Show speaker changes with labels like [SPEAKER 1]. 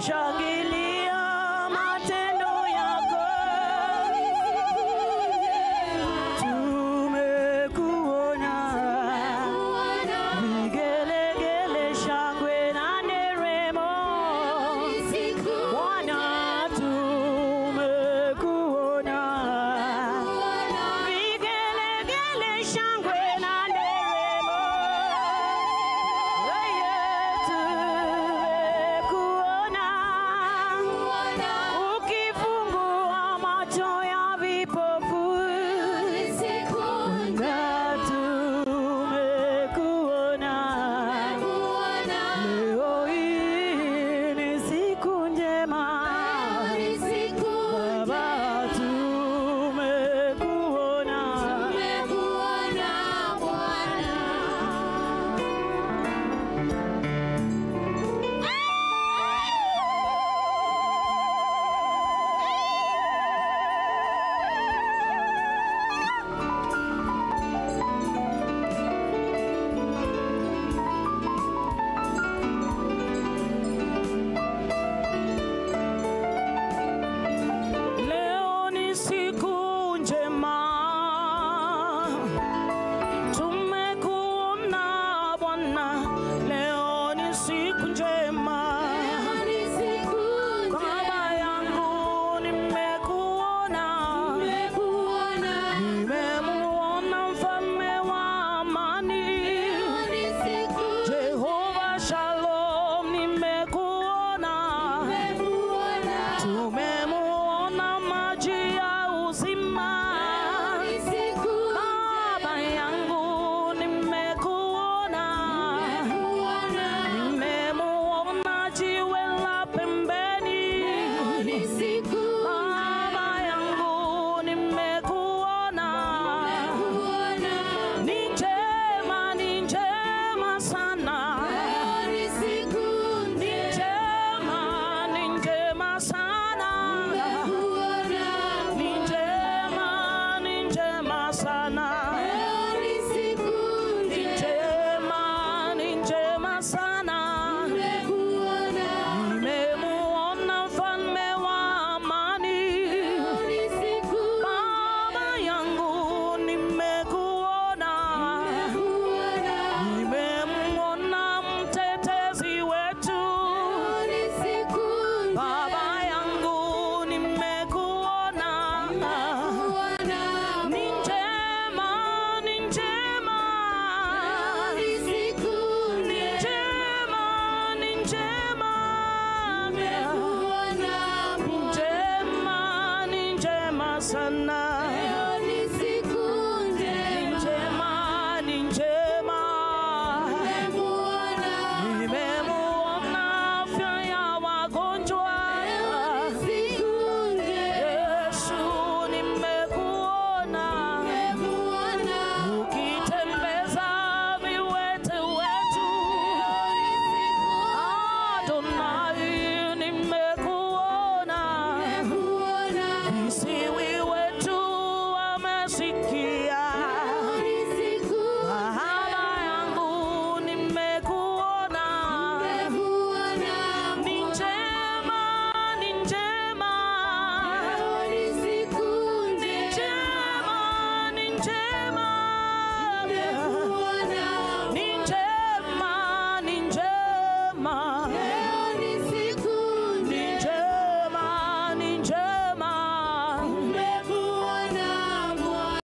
[SPEAKER 1] 下。people. sana.